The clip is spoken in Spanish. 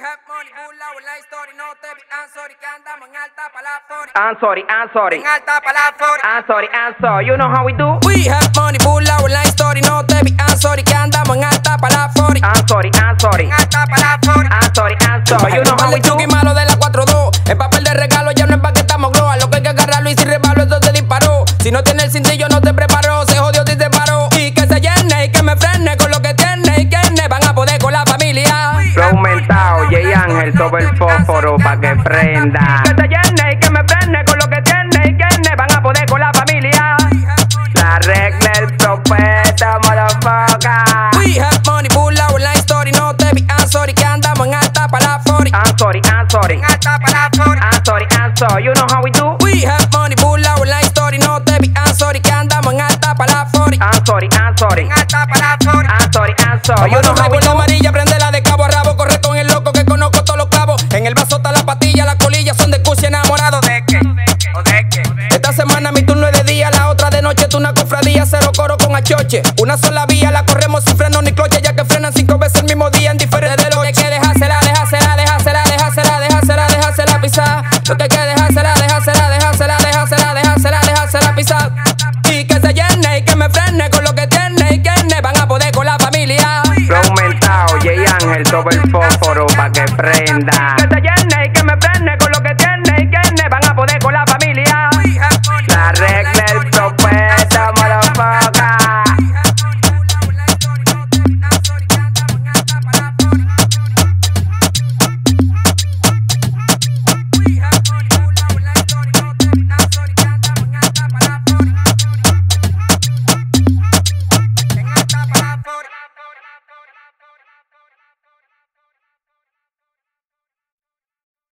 have money, with la story, no te vi, I'm sorry, que andamos en alta pa' la 40. I'm sorry, I'm sorry. En alta pa' la 40. I'm sorry, I'm sorry. You know how we do? We have money, with la story, no te vi, I'm sorry, que andamos en alta pa' la 40. I'm sorry, I'm sorry. En alta pa' la 40. I'm sorry, I'm sorry. You know how we do? Malo de la 4-2. El papel de regalo ya no es pa' que estamos gloa. Lo que hay que agarrarlo y si rebalo, eso se disparó. Si no tiene el cintillo, no te preparó. Se jodió te paró. Y que se llene y que me frene Ángel sobre el fósforo pa' que prenda. Que te llene y que me prende con lo que tiene y que ne van a poder con la familia. La regla el profeta, motherfucker. We have money, bulla, with la story, no te vi, I'm sorry, que andamos en alta pa' la 40. I'm sorry, I'm sorry. En alta pa' la 40. I'm sorry, I'm sorry. You know how we do? We have money, bulla, with la story, no te vi, I'm sorry, que andamos en alta pa' la 40. I'm sorry, I'm sorry. En alta pa' la 40. I'm sorry, I'm sorry. You know how we do? Esta semana mi turno es de día, la otra de noche, tú una cofradía, cero coro con achoche. Una sola vía, la corremos sin freno ni cloche, ya que frenan cinco veces el mismo día en diferente de lo que hay que dejársela, dejársela, dejársela, dejársela, dejársela, dejársela pisar. Lo que hay que dejársela, dejársela, dejársela, dejársela, dejársela, dejársela pisar. Y que se llene y que me frene con lo que tiene y que ne van a poder con la familia. Flow aumentado, J Ángel sobre el fósforo pa' que prenda. Que